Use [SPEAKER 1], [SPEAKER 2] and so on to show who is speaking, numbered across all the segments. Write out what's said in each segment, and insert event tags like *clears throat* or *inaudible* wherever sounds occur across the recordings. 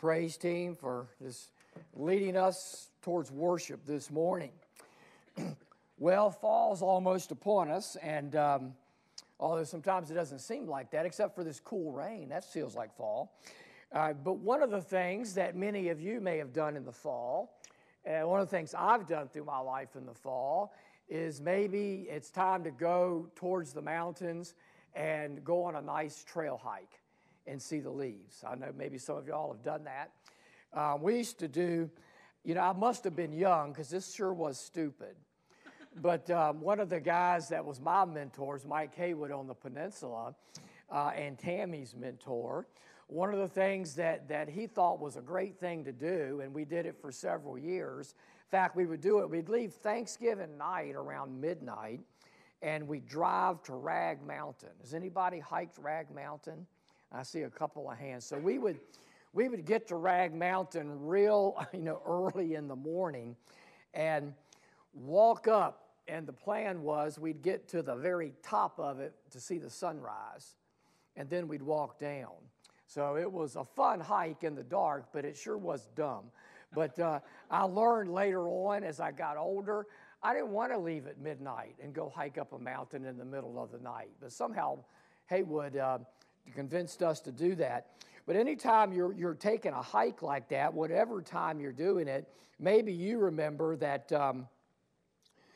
[SPEAKER 1] praise team for just leading us towards worship this morning. *clears throat* well, fall's almost upon us, and um, although sometimes it doesn't seem like that, except for this cool rain, that feels like fall. Uh, but one of the things that many of you may have done in the fall, and one of the things I've done through my life in the fall, is maybe it's time to go towards the mountains and go on a nice trail hike and see the leaves. I know maybe some of y'all have done that. Uh, we used to do, you know, I must have been young because this sure was stupid. But um, one of the guys that was my mentors, Mike Haywood on the peninsula, uh, and Tammy's mentor, one of the things that, that he thought was a great thing to do, and we did it for several years. In fact, we would do it, we'd leave Thanksgiving night around midnight, and we'd drive to Rag Mountain. Has anybody hiked Rag Mountain? I see a couple of hands. So we would, we would get to Rag Mountain real, *laughs* you know, early in the morning and walk up. And the plan was we'd get to the very top of it to see the sunrise, and then we'd walk down. So it was a fun hike in the dark, but it sure was dumb. But uh, *laughs* I learned later on as I got older, I didn't want to leave at midnight and go hike up a mountain in the middle of the night. But somehow Haywood uh, convinced us to do that. But anytime you're, you're taking a hike like that, whatever time you're doing it, maybe you remember that, um,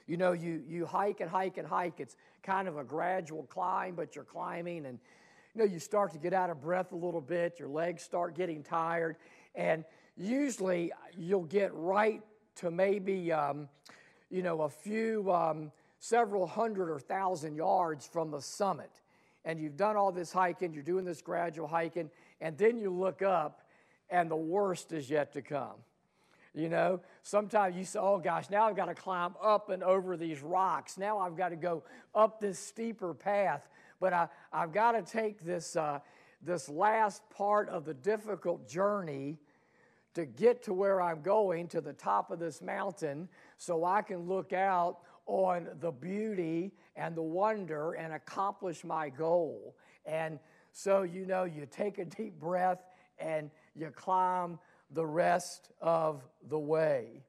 [SPEAKER 1] you know, you, you hike and hike and hike. It's kind of a gradual climb, but you're climbing and, you know, you start to get out of breath a little bit. Your legs start getting tired. And usually you'll get right to maybe, um, you know, a few, um, several hundred or thousand yards from the summit and you've done all this hiking, you're doing this gradual hiking, and then you look up and the worst is yet to come. You know, sometimes you say, oh gosh, now I've got to climb up and over these rocks. Now I've got to go up this steeper path. But I, I've got to take this, uh, this last part of the difficult journey to get to where I'm going, to the top of this mountain, so I can look out on the beauty and the wonder and accomplish my goal. And so, you know, you take a deep breath and you climb the rest of the way.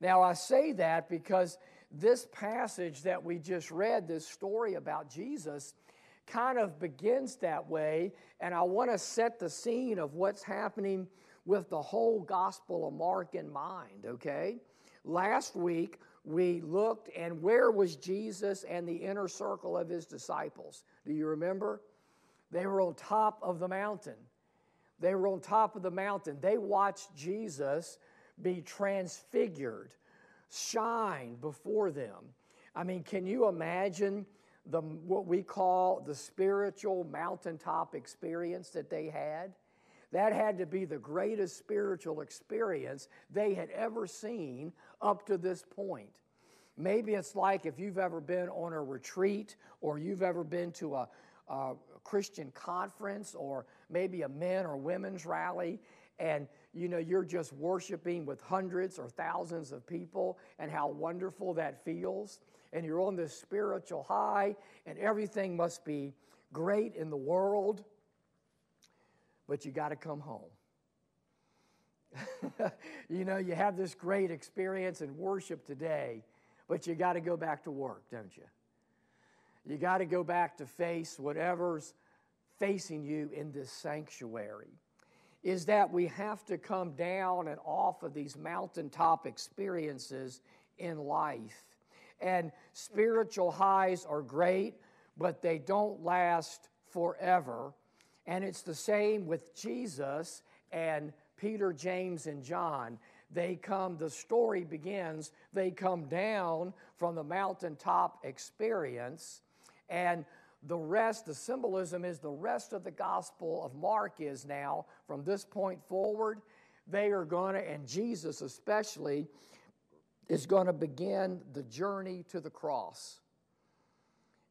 [SPEAKER 1] Now, I say that because this passage that we just read, this story about Jesus, kind of begins that way. And I want to set the scene of what's happening with the whole Gospel of Mark in mind, okay? Last week, we looked and where was Jesus and the inner circle of his disciples? Do you remember? They were on top of the mountain. They were on top of the mountain. They watched Jesus be transfigured, shine before them. I mean, can you imagine the, what we call the spiritual mountaintop experience that they had? That had to be the greatest spiritual experience they had ever seen up to this point. Maybe it's like if you've ever been on a retreat or you've ever been to a, a Christian conference or maybe a men or women's rally and you know you're just worshiping with hundreds or thousands of people and how wonderful that feels and you're on this spiritual high and everything must be great in the world but you got to come home. *laughs* you know, you have this great experience in worship today, but you got to go back to work, don't you? You got to go back to face whatever's facing you in this sanctuary. Is that we have to come down and off of these mountaintop experiences in life. And spiritual highs are great, but they don't last forever. And it's the same with Jesus and Peter, James, and John. They come, the story begins, they come down from the mountaintop experience, and the rest, the symbolism is the rest of the Gospel of Mark is now, from this point forward, they are going to, and Jesus especially, is going to begin the journey to the cross.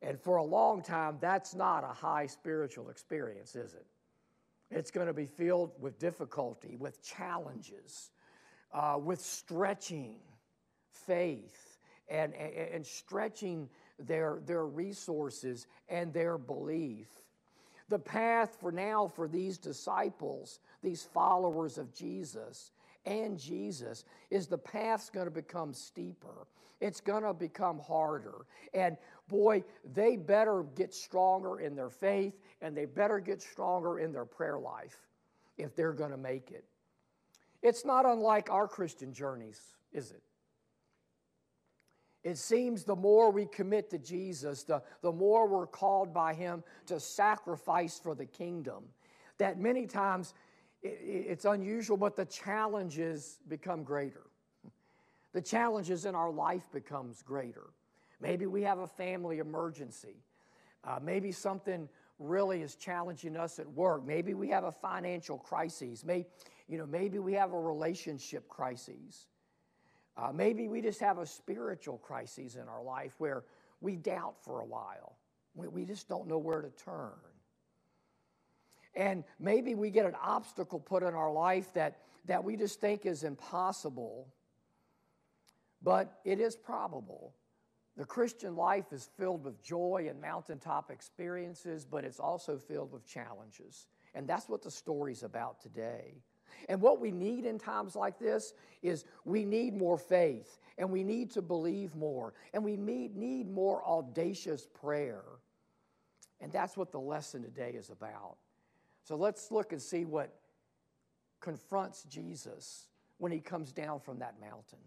[SPEAKER 1] And for a long time, that's not a high spiritual experience, is it? It's going to be filled with difficulty, with challenges, uh, with stretching faith and, and, and stretching their, their resources and their belief. The path for now for these disciples, these followers of Jesus and Jesus, is the path's going to become steeper. It's going to become harder. And boy, they better get stronger in their faith and they better get stronger in their prayer life if they're going to make it. It's not unlike our Christian journeys, is it? It seems the more we commit to Jesus, the, the more we're called by Him to sacrifice for the kingdom. That many times it, it's unusual, but the challenges become greater. The challenges in our life becomes greater. Maybe we have a family emergency. Uh, maybe something really is challenging us at work. Maybe we have a financial crisis. Maybe, you know, maybe we have a relationship crisis. Uh, maybe we just have a spiritual crisis in our life where we doubt for a while. We, we just don't know where to turn. And maybe we get an obstacle put in our life that, that we just think is impossible, but it is probable. The Christian life is filled with joy and mountaintop experiences, but it's also filled with challenges. And that's what the story's about today. And what we need in times like this is we need more faith and we need to believe more and we need, need more audacious prayer. And that's what the lesson today is about. So let's look and see what confronts Jesus when he comes down from that mountain.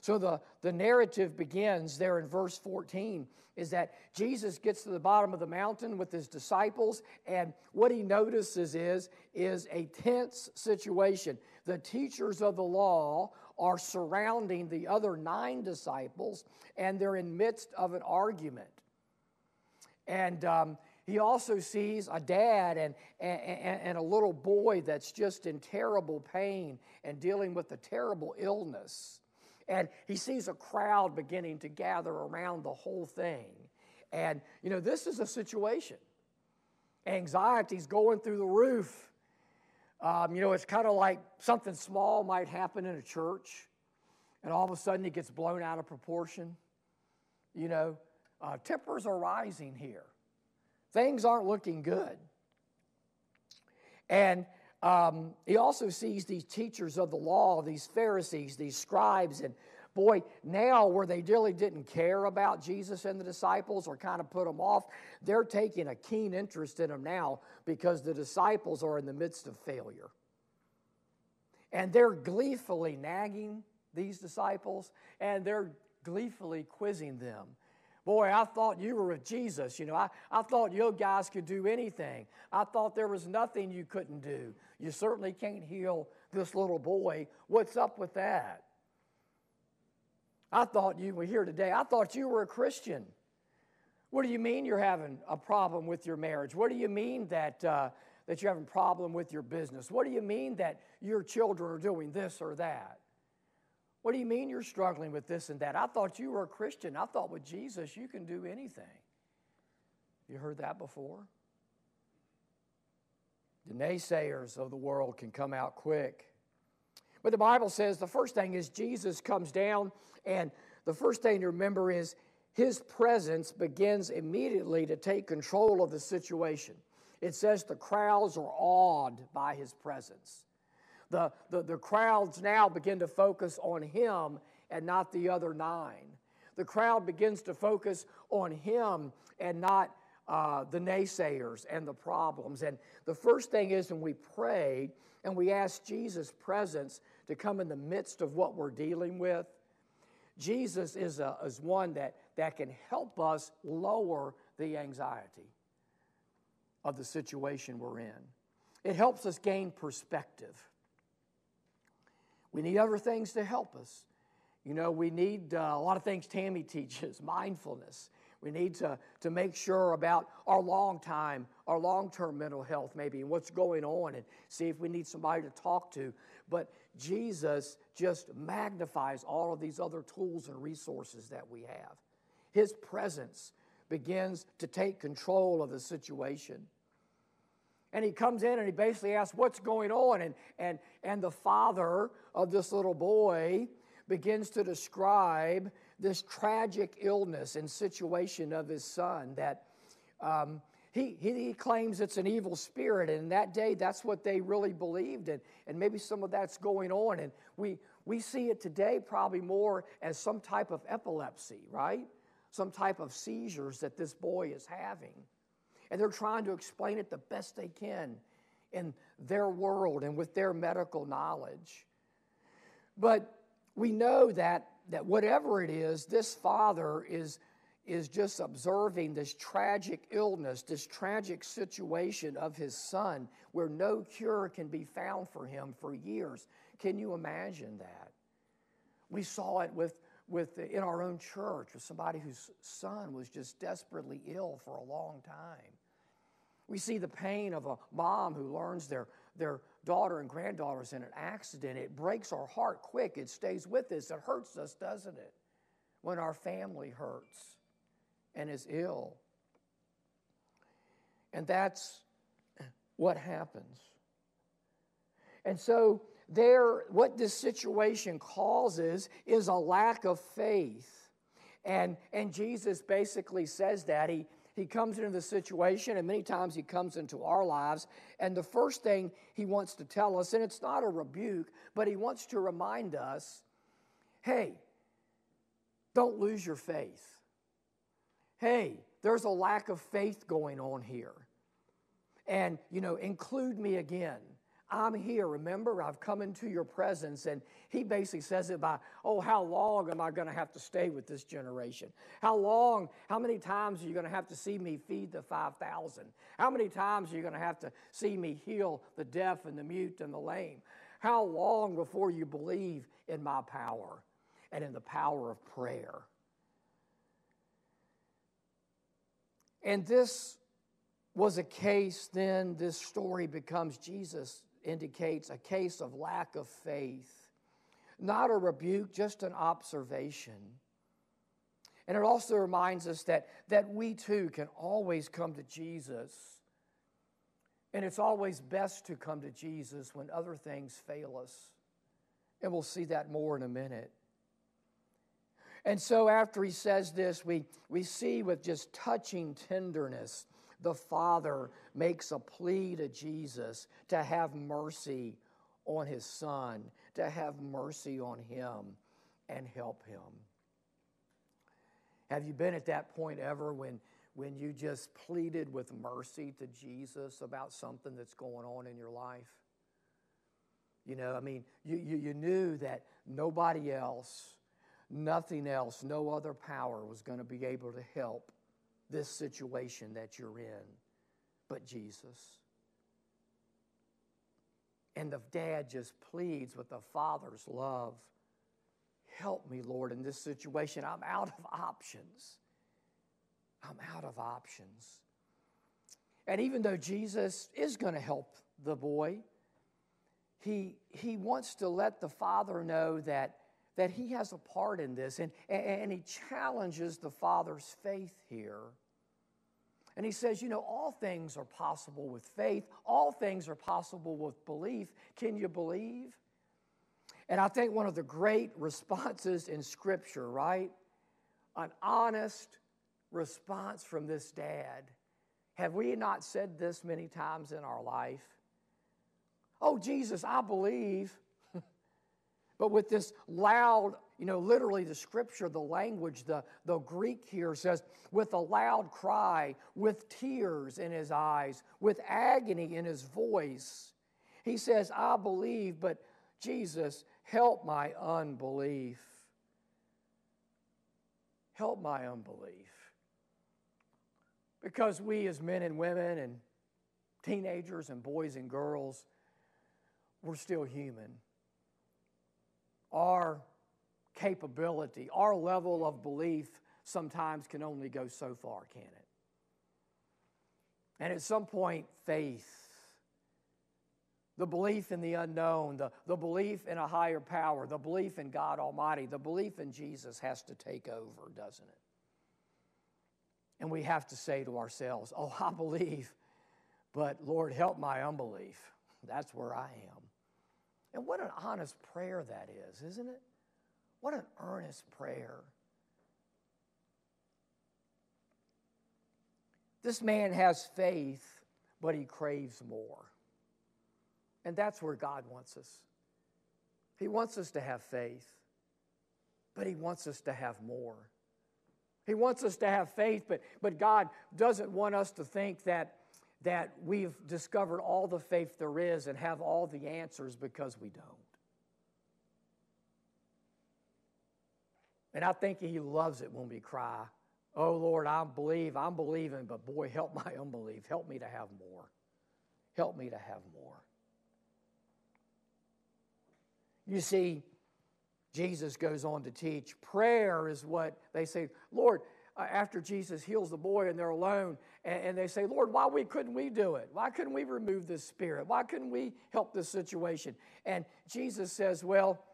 [SPEAKER 1] So the, the narrative begins there in verse 14 is that Jesus gets to the bottom of the mountain with his disciples, and what he notices is, is a tense situation. The teachers of the law are surrounding the other nine disciples, and they're in midst of an argument. And um, he also sees a dad and, and, and a little boy that's just in terrible pain and dealing with a terrible illness and he sees a crowd beginning to gather around the whole thing. And, you know, this is a situation. Anxiety's going through the roof. Um, you know, it's kind of like something small might happen in a church, and all of a sudden it gets blown out of proportion. You know, uh, tempers are rising here. Things aren't looking good. And um, he also sees these teachers of the law, these Pharisees, these scribes, and boy, now where they really didn't care about Jesus and the disciples or kind of put them off, they're taking a keen interest in them now because the disciples are in the midst of failure. And they're gleefully nagging these disciples and they're gleefully quizzing them Boy, I thought you were with Jesus. You know, I, I thought you guys could do anything. I thought there was nothing you couldn't do. You certainly can't heal this little boy. What's up with that? I thought you were here today. I thought you were a Christian. What do you mean you're having a problem with your marriage? What do you mean that, uh, that you're having a problem with your business? What do you mean that your children are doing this or that? What do you mean you're struggling with this and that? I thought you were a Christian. I thought with Jesus you can do anything. You heard that before? The naysayers of the world can come out quick. But the Bible says the first thing is Jesus comes down, and the first thing to remember is his presence begins immediately to take control of the situation. It says the crowds are awed by his presence. The, the, the crowds now begin to focus on him and not the other nine. The crowd begins to focus on him and not uh, the naysayers and the problems. And the first thing is when we pray and we ask Jesus' presence to come in the midst of what we're dealing with, Jesus is, a, is one that, that can help us lower the anxiety of the situation we're in. It helps us gain perspective. We need other things to help us. You know, we need uh, a lot of things Tammy *laughs* teaches, mindfulness. We need to, to make sure about our long time, our long term mental health, maybe, and what's going on, and see if we need somebody to talk to. But Jesus just magnifies all of these other tools and resources that we have. His presence begins to take control of the situation. And he comes in and he basically asks, What's going on? And, and, and the father of this little boy begins to describe this tragic illness and situation of his son that um, he, he, he, claims it's an evil spirit, and that day, that's what they really believed, and, and maybe some of that's going on. And we, we see it today probably more as some type of epilepsy, right? Some type of seizures that this boy is having. And they're trying to explain it the best they can in their world and with their medical knowledge. But we know that, that whatever it is, this father is is just observing this tragic illness, this tragic situation of his son, where no cure can be found for him for years. Can you imagine that? We saw it with, with in our own church with somebody whose son was just desperately ill for a long time. We see the pain of a mom who learns their, their daughter and granddaughters in an accident. It breaks our heart quick. It stays with us. It hurts us, doesn't it? When our family hurts and is ill. And that's what happens. And so, there, what this situation causes is a lack of faith. And, and Jesus basically says that. He, he comes into the situation, and many times he comes into our lives. And the first thing he wants to tell us, and it's not a rebuke, but he wants to remind us hey, don't lose your faith hey, there's a lack of faith going on here. And, you know, include me again. I'm here. Remember, I've come into your presence. And he basically says it by, oh, how long am I going to have to stay with this generation? How long, how many times are you going to have to see me feed the 5,000? How many times are you going to have to see me heal the deaf and the mute and the lame? How long before you believe in my power and in the power of prayer? And this was a case, then, this story becomes, Jesus indicates, a case of lack of faith. Not a rebuke, just an observation. And it also reminds us that, that we too can always come to Jesus. And it's always best to come to Jesus when other things fail us. And we'll see that more in a minute. And so after he says this, we, we see with just touching tenderness, the Father makes a plea to Jesus to have mercy on his son, to have mercy on him and help him. Have you been at that point ever when, when you just pleaded with mercy to Jesus about something that's going on in your life? You know, I mean, you, you, you knew that nobody else Nothing else, no other power was going to be able to help this situation that you're in but Jesus. And the dad just pleads with the father's love Help me, Lord, in this situation. I'm out of options. I'm out of options. And even though Jesus is going to help the boy, he, he wants to let the father know that that he has a part in this, and, and he challenges the Father's faith here. And he says, You know, all things are possible with faith, all things are possible with belief. Can you believe? And I think one of the great responses in Scripture, right? An honest response from this dad. Have we not said this many times in our life? Oh, Jesus, I believe. But with this loud, you know, literally the scripture, the language, the, the Greek here says, with a loud cry, with tears in his eyes, with agony in his voice. He says, I believe, but Jesus, help my unbelief. Help my unbelief. Because we, as men and women and teenagers and boys and girls, we're still human our capability, our level of belief sometimes can only go so far, can it? And at some point, faith, the belief in the unknown, the, the belief in a higher power, the belief in God Almighty, the belief in Jesus has to take over, doesn't it? And we have to say to ourselves, Oh, *laughs* I believe, but Lord, help my unbelief. That's where I am. And what an honest prayer that is, isn't it? What an earnest prayer. This man has faith, but he craves more. And that's where God wants us. He wants us to have faith, but He wants us to have more. He wants us to have faith, but, but God doesn't want us to think that, that we've discovered all the faith there is and have all the answers because we don't. And I think He loves it when we cry, Oh Lord, I believe, I'm believing, but boy, help my *laughs* unbelief. Help me to have more. Help me to have more. You see, Jesus goes on to teach prayer is what they say, Lord, uh, after Jesus heals the boy and they're alone, and, and, they say, Lord, why we couldn't we do it? Why couldn't we remove this spirit? Why couldn't we help this situation? And Jesus says, Well,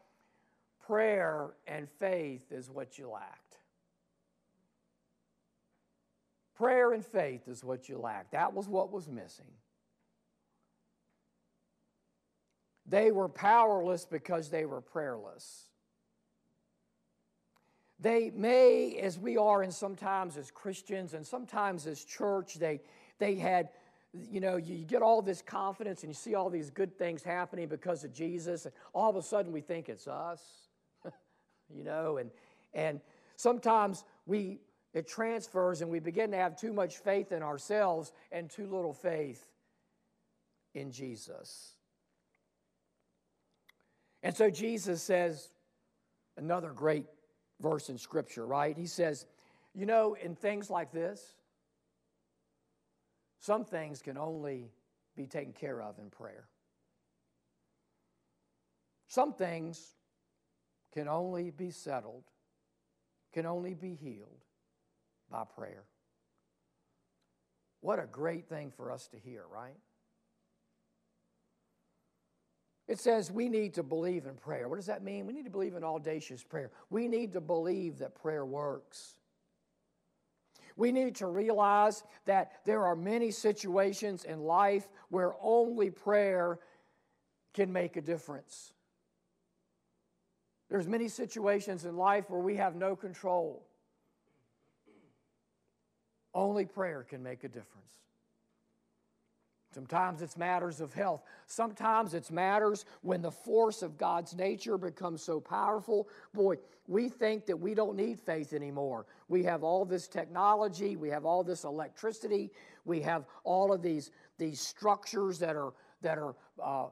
[SPEAKER 1] prayer and faith is what you lacked. Prayer and faith is what you lacked. That was what was missing. They were powerless because they were prayerless. They may, as we are, and sometimes as Christians and sometimes as church, they, they had, you know, you get all this confidence and you see all these good things happening because of Jesus, and all of a sudden we think it's us, *laughs* you know, and, and sometimes we, it transfers and we begin to have too much faith in ourselves and too little faith in Jesus. And so Jesus says, another great verse in Scripture, right? He says, you know, in things like this, some things can only be taken care of in prayer. Some things can only be settled, can only be healed by prayer. What a great thing for us to hear, right? It says we need to believe in prayer. What does that mean? We need to believe in audacious prayer. We need to believe that prayer works. We need to realize that there are many situations in life where only prayer can make a difference. There's many situations in life where we have no control. Only prayer can make a difference. Sometimes it's matters of health. Sometimes it's matters when the force of God's nature becomes so powerful. Boy, we think that we don't need faith anymore. We have all this technology, we have all this electricity, we have all of these, these structures that are, that are uh,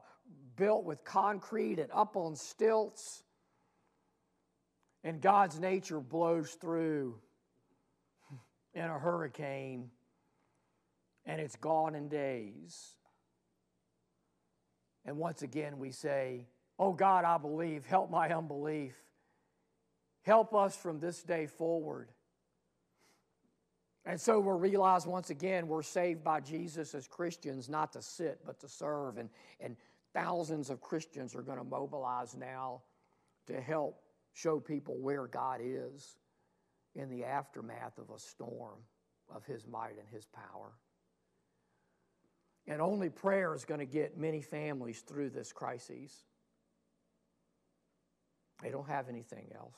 [SPEAKER 1] built with concrete and up on stilts. And God's nature blows through *laughs* in a hurricane and it's gone in days. And once again, we say, Oh God, I believe, help my unbelief. Help us from this day forward. And so we'll realize once again we're saved by Jesus as Christians, not to sit, but to serve. And, and thousands of Christians are going to mobilize now to help show people where God is in the aftermath of a storm of His might and His power. And only prayer is going to get many families through this crisis. They don't have anything else.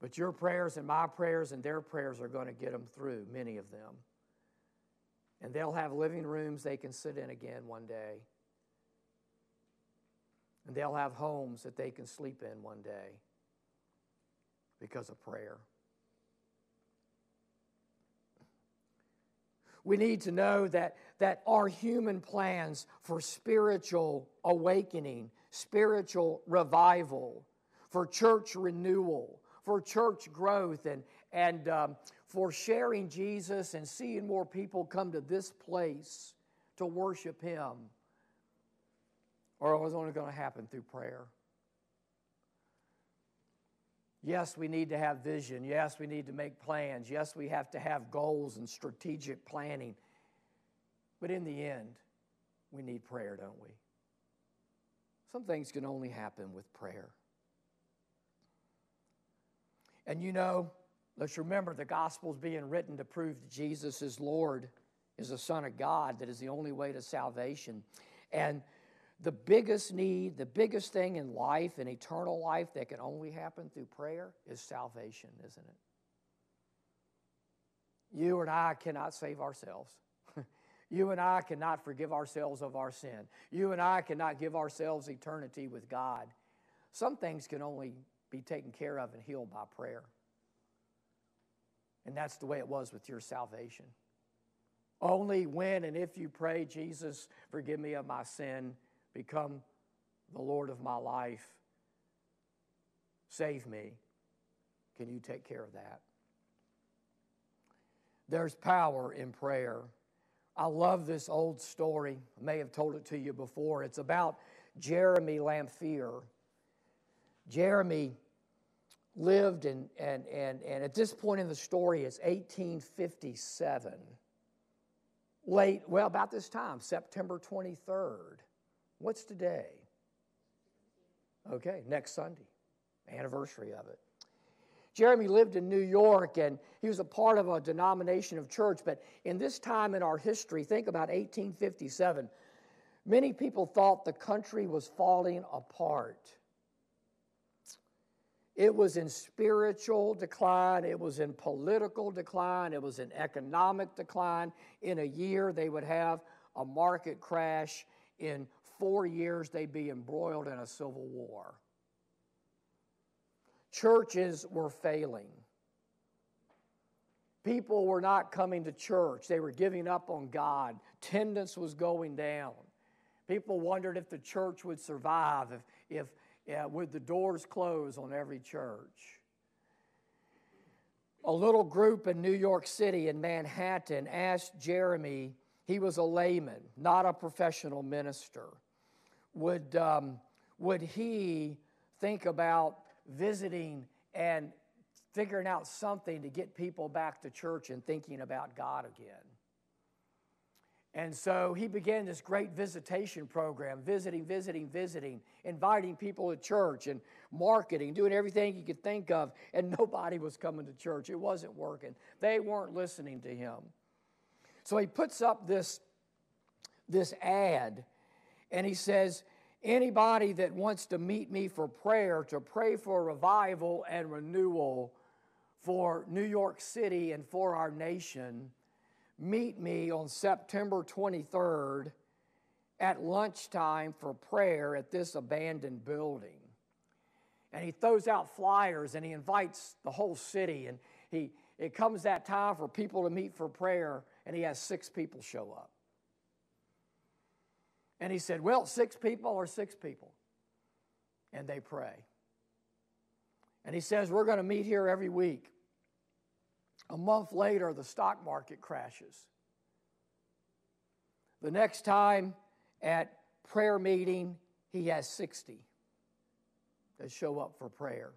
[SPEAKER 1] But your prayers and my prayers and their prayers are going to get them through, many of them. And they'll have living rooms they can sit in again one day. And they'll have homes that they can sleep in one day because of prayer. We need to know that, that our human plans for spiritual awakening, spiritual revival, for church renewal, for church growth, and, and um, for sharing Jesus and seeing more people come to this place to worship Him, or it only going to happen through prayer. Yes, we need to have vision. Yes, we need to make plans. Yes, we have to have goals and strategic planning. But in the end, we need prayer, don't we? Some things can only happen with prayer. And you know, let's remember the gospel is being written to prove that Jesus is Lord, is the Son of God, that is the only way to salvation. And the biggest need, the biggest thing in life, in eternal life, that can only happen through prayer is salvation, isn't it? You and I cannot save ourselves. *laughs* you and I cannot forgive ourselves of our sin. You and I cannot give ourselves eternity with God. Some things can only be taken care of and healed by prayer. And that's the way it was with your salvation. Only when and if you pray, Jesus, forgive me of my sin, become the Lord of my life, save me, can you take care of that? There's power in prayer. I love this old story. I may have told it to you before. It's about Jeremy Lanphier. Jeremy lived, in, and, and, and at this point in the story, it's 1857. Late, well, about this time, September 23rd. What's today? Okay, next Sunday, anniversary of it. Jeremy lived in New York and he was a part of a denomination of church, but in this time in our history, think about 1857, many people thought the country was falling apart. It was in spiritual decline, it was in political decline, it was in economic decline. In a year, they would have a market crash. In four years, they'd be embroiled in a civil war. Churches were failing. People were not coming to church, they were giving up on God. Attendance was going down. People wondered if the church would survive, if, if yeah, would the doors close on every church? A little group in New York City in Manhattan asked Jeremy, he was a layman, not a professional minister, would, um, would he think about visiting and figuring out something to get people back to church and thinking about God again? And so he began this great visitation program, visiting, visiting, visiting, inviting people to church and marketing, doing everything he could think of, and *laughs* nobody was coming to church. It wasn't working. They weren't listening to him. So he puts up this, this ad and he says, Anybody that wants to meet me for prayer, to pray for revival and renewal for New York City and for our nation meet me on September 23rd at lunchtime for prayer at this abandoned building. And he throws out flyers and he invites the whole city. And he, it comes that time for people to meet for prayer, and he has six people show up. And he said, Well, six people are six people. And they pray. And he says, We're going to meet here every week. A month later, the stock market crashes. The next time at prayer meeting, he has 60 that show up for prayer.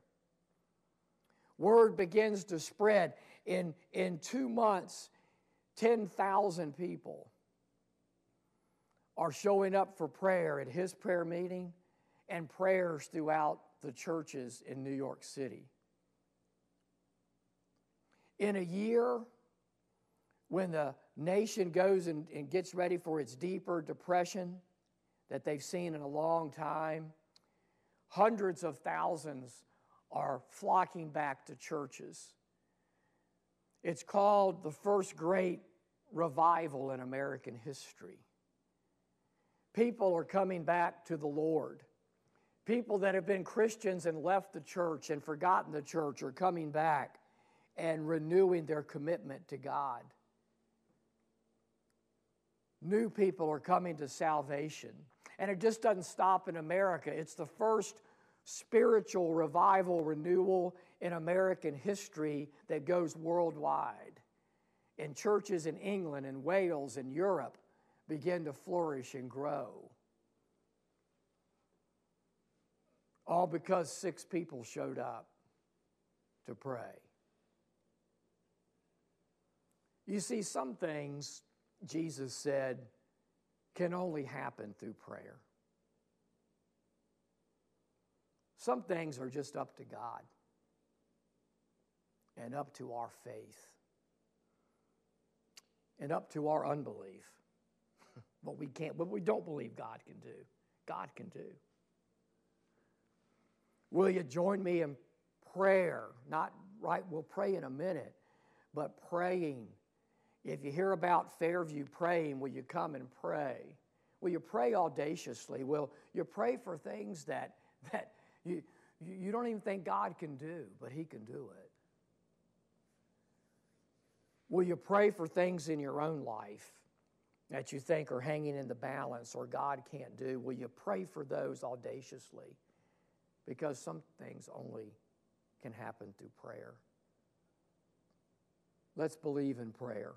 [SPEAKER 1] Word begins to spread. In, in two months, 10,000 people are showing up for prayer at his prayer meeting and prayers throughout the churches in New York City. In a year, when the nation goes and, and gets ready for its deeper depression that they've seen in a long time, hundreds of thousands are flocking back to churches. It's called the first great revival in American history. People are coming back to the Lord. People that have been Christians and left the church and forgotten the church are coming back and renewing their commitment to God. New people are coming to salvation. And it just doesn't stop in America. It's the first spiritual revival renewal in American history that goes worldwide. In churches in England and Wales and Europe begin to flourish and grow. All because six people showed up to pray. You see, some things, Jesus said, can only happen through prayer. Some things are just up to God and up to our faith and up to our unbelief. What we can't, what we don't believe God can do, God can do. Will you join me in prayer? Not right, we'll pray in a minute, but praying If you hear about Fairview praying, will you come and pray? Will you pray audaciously? Will you pray for things that, that you, you don't even think God can do, but He can do it? Will you pray for things in your own life that you think are hanging in the balance or God can't do? Will you pray for those audaciously? Because some things only can happen through prayer. Let's believe in prayer.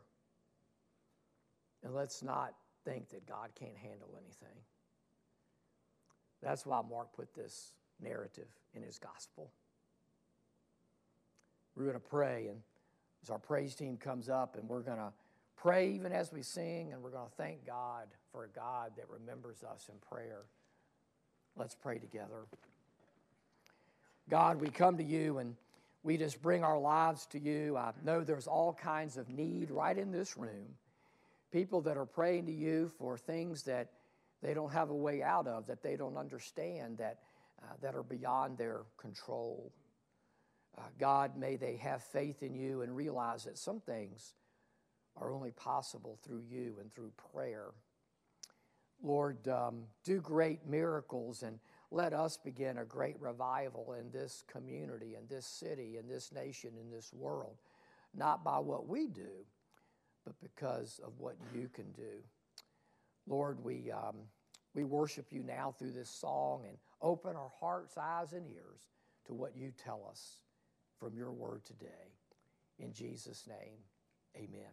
[SPEAKER 1] And let's not think that God can't handle anything. That's why Mark put this narrative in his gospel. We're going to pray, and as our praise team comes up, and we're going to pray even as we sing, and we're going to thank God for a God that remembers us in prayer. Let's pray together. God, we come to you and we just bring our lives to you. I know there's all kinds of need right in this room. People that are praying to you for things that they don't have a way out of, that they don't understand, that, uh, that are beyond their control. Uh, God, may they have faith in you and realize that some things are only possible through you and through prayer. Lord, um, do great miracles and let us begin a great revival in this community, in this city, in this nation, in this world, not by what we do, but because of what you can do. Lord, we, um, we worship you now through this song and open our hearts, eyes, and ears to what you tell us from your word today. In Jesus' name, amen.